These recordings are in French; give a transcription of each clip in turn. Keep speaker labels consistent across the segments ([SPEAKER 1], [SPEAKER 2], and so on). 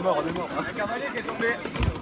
[SPEAKER 1] mort, on est mort.
[SPEAKER 2] Qui est tombé.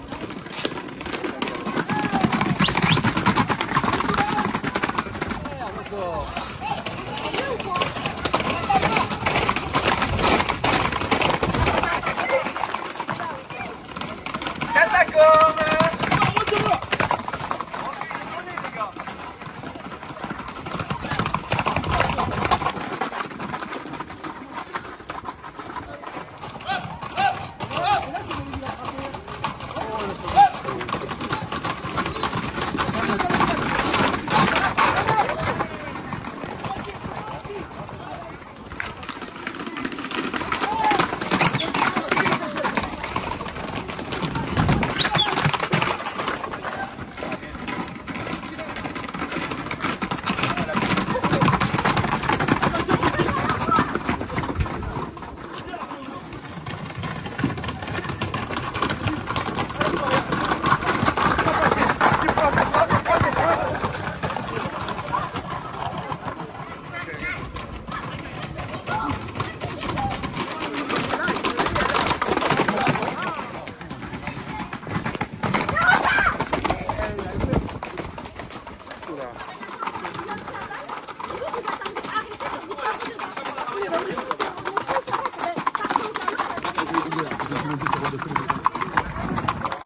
[SPEAKER 3] Obrigado.